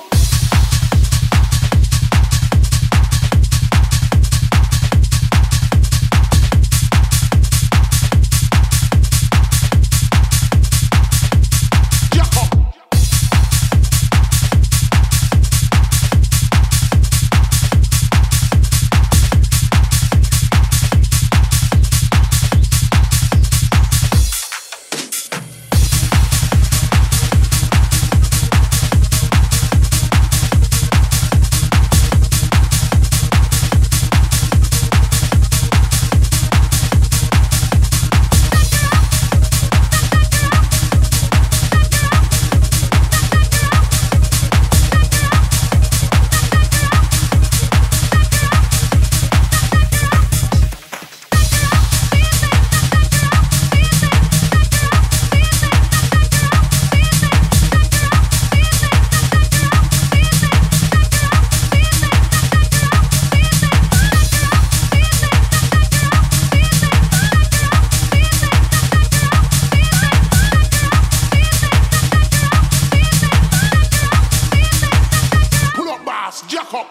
Bye.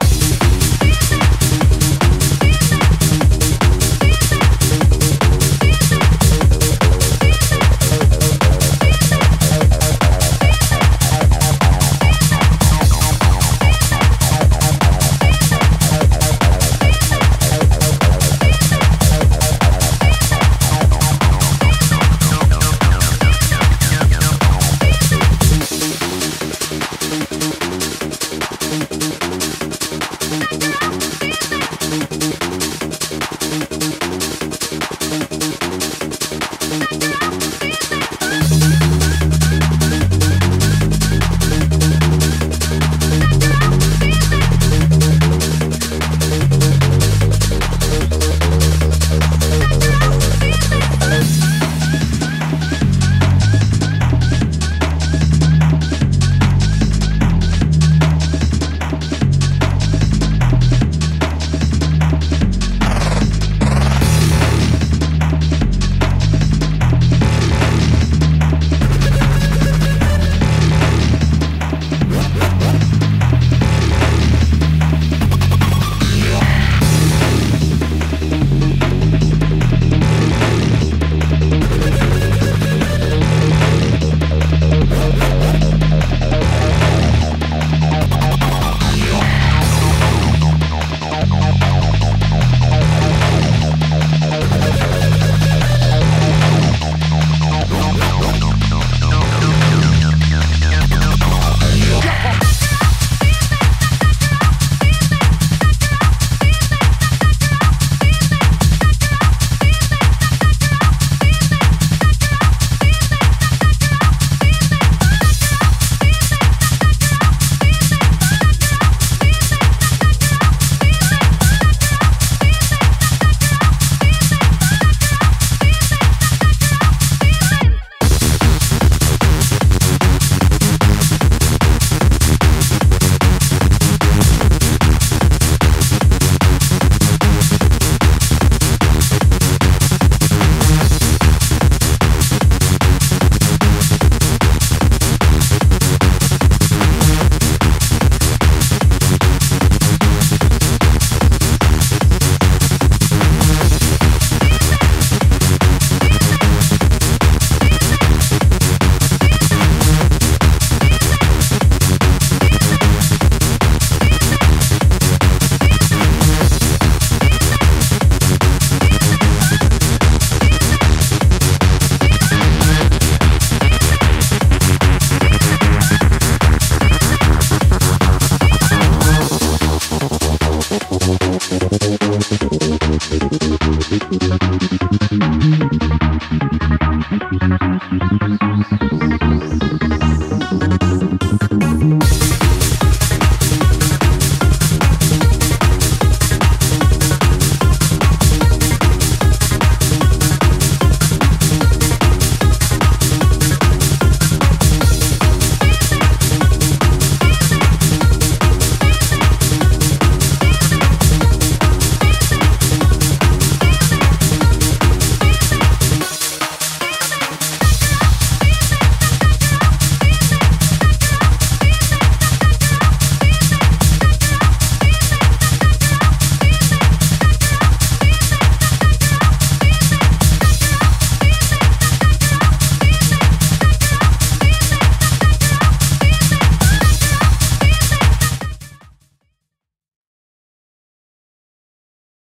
Bye.